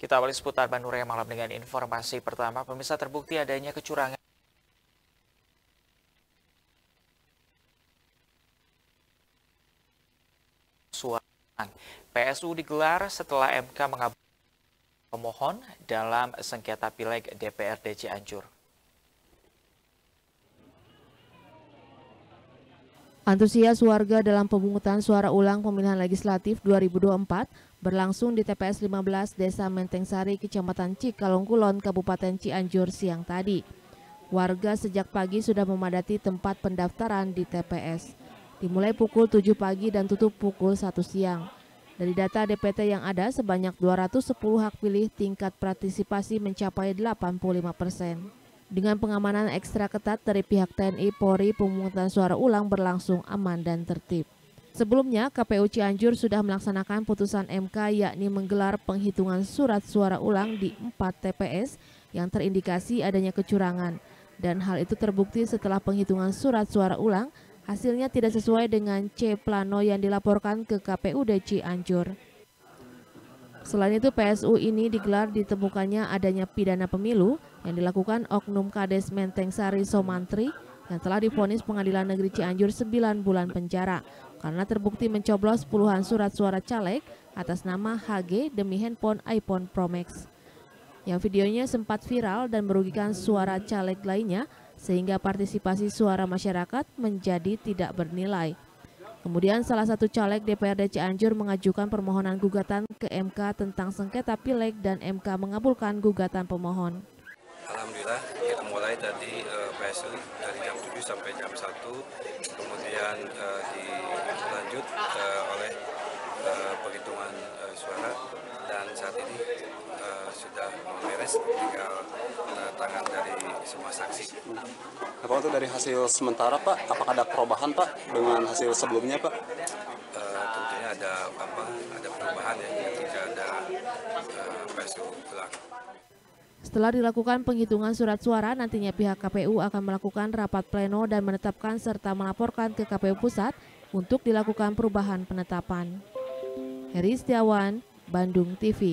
Kita awali seputar Bandung malam dengan informasi pertama. Pemirsa terbukti adanya kecurangan suara. PSU digelar setelah MK mengabulkan pemohon dalam sengketa pileg DPRD Cianjur. Antusias warga dalam pemungutan suara ulang pemilihan legislatif 2024 berlangsung di TPS 15 Desa Mentengsari, Kecamatan Cikalongkulon, Kabupaten Cianjur siang tadi. Warga sejak pagi sudah memadati tempat pendaftaran di TPS. Dimulai pukul 7 pagi dan tutup pukul 1 siang. Dari data DPT yang ada, sebanyak 210 hak pilih tingkat partisipasi mencapai 85 persen. Dengan pengamanan ekstra ketat dari pihak TNI Polri, pemungutan suara ulang berlangsung aman dan tertib. Sebelumnya, KPU Cianjur sudah melaksanakan putusan MK yakni menggelar penghitungan surat suara ulang di 4 TPS yang terindikasi adanya kecurangan. Dan hal itu terbukti setelah penghitungan surat suara ulang, hasilnya tidak sesuai dengan C plano yang dilaporkan ke KPUD Cianjur. Selain itu, PSU ini digelar ditemukannya adanya pidana pemilu yang dilakukan Oknum Kades Menteng Sari Somantri yang telah difonis Pengadilan Negeri Cianjur 9 bulan penjara karena terbukti mencoblos puluhan surat suara caleg atas nama HG demi handphone iPhone Pro Max. Yang videonya sempat viral dan merugikan suara caleg lainnya sehingga partisipasi suara masyarakat menjadi tidak bernilai. Kemudian salah satu caleg DPRD Cianjur mengajukan permohonan gugatan ke MK tentang sengketa pileg dan MK mengabulkan gugatan pemohon. Alhamdulillah kita mulai tadi uh, PSU dari jam 7 sampai jam 1 kemudian uh, dilanjut uh, uh, penghitungan uh, suara dan saat ini uh, sudah beres tinggal uh, tangan dari semua saksi. Apa itu dari hasil sementara Pak? Apakah ada perubahan Pak dengan hasil sebelumnya Pak? Uh, tentunya ada apa? Ada perubahan ya ketika ada uh, PSU ulang. Setelah dilakukan penghitungan surat suara, nantinya pihak KPU akan melakukan rapat pleno dan menetapkan serta melaporkan ke KPU Pusat untuk dilakukan perubahan penetapan. Heri Setiawan, Bandung TV